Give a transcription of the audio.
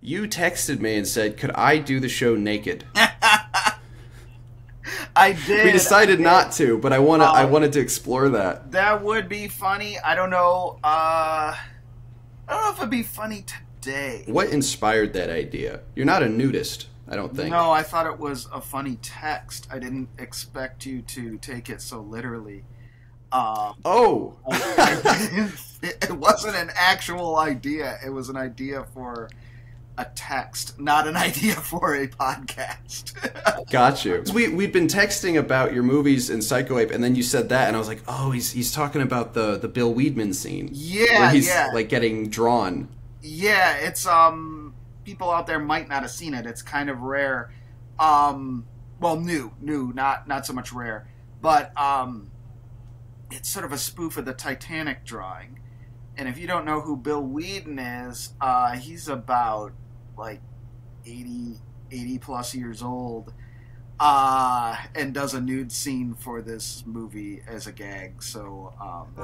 You texted me and said, "Could I do the show naked?" I did. We decided did. not to, but I want to. I Um, wanted to explore that. That would be funny. I don't know. Uh, I don't know if it'd be funny today. What inspired that idea? You're not a nudist, I don't think. No, I thought it was a funny text. I didn't expect you to take it so literally. Um, Oh, it wasn't an actual idea. It was an idea for a text, not an idea for a podcast. got you. We we'd been texting about your movies and Psycho Ape, and then you said that, and I was like, oh, he's he's talking about the the Bill Weedman scene. yeah, where he's yeah, like getting drawn. yeah. It's um, people out there might not have seen it. It's kind of rare. Um, well, new, new, not not so much rare, but um, it's sort of a spoof of the Titanic drawing. And if you don't know who Bill Whedon is, uh, he's about like 80, 80 plus years old, uh, and does a nude scene for this movie as a gag. So um,